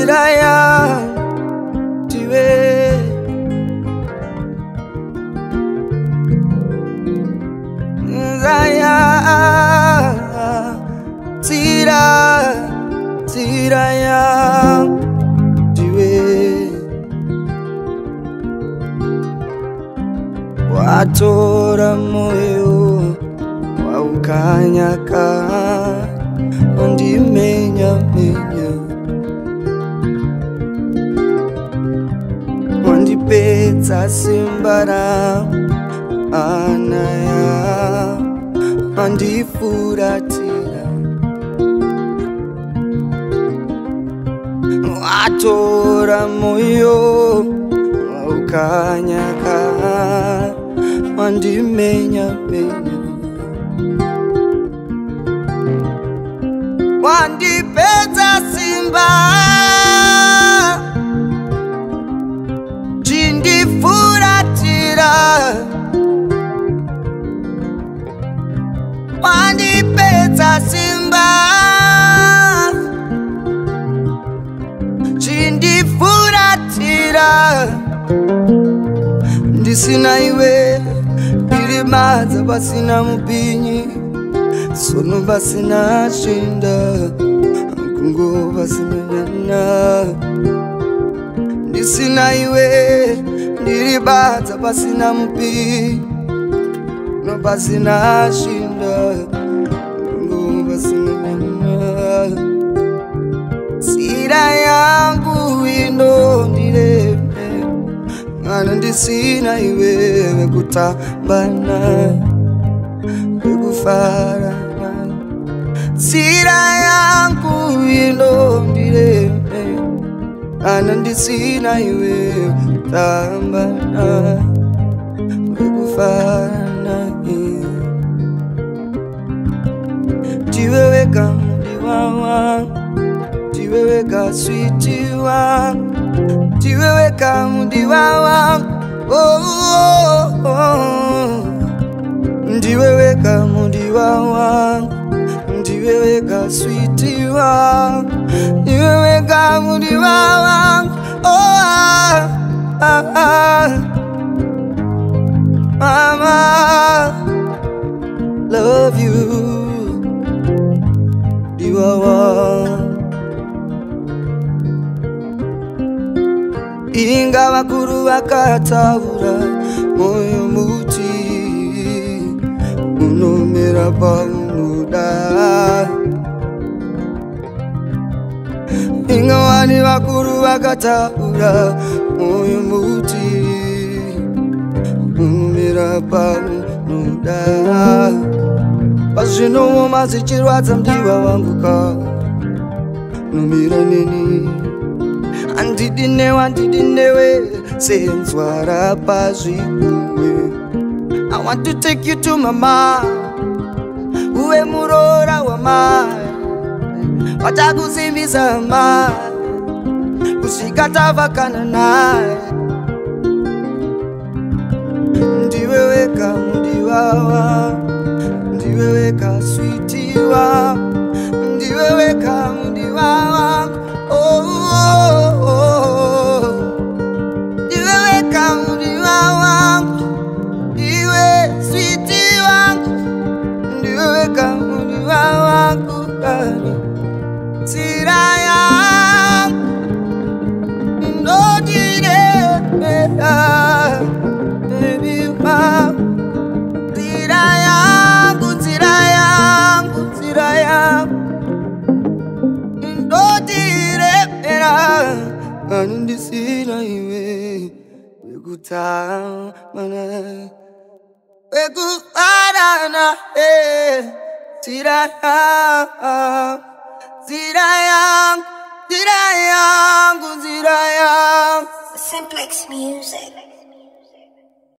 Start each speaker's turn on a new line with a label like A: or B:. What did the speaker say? A: nzira ya tiwe
B: nzaya
A: tira tira ya tiwe watora moyo waukanyakaa kuvara anaya andifuratira watora moyo ukanyaka wandimenya menya ndisina iwe ndirimadza pasina mupinyi sono pasina chinda kungo pasina nyana ndisina iwe ndiri badza pasina mupi no pasina chinda kungo pasina nyana sira yangu ino you know kana ndisina ive vekutambana vekufarana nzira yangu inondire kana ndisina ive kutambana vekufarana ndiveveka mudiwa wangu ndiveveka switi wangu tiweweka mudiwa oh, oh, oh. wangu ndiweweka mudiwa wangu ndiweweka switiwa niweweka mudiwa wangu vakatavura moyo muti unomera paunoda ingawani vakuru vakatavura moyo muti unomera paunoda pazvinowo mazichirwadza mdiwa vanguka numira neni handidi newe handidi newe since warapazvikuwe I want to take you to mama uwe muroora wamai vachakusimbisa mai kusvika tavakana naye ndiwe weka mudiwawa ndiwe weka switiwa ndiwe weka mudiwawa Ah, ah, ah. Simplex Music.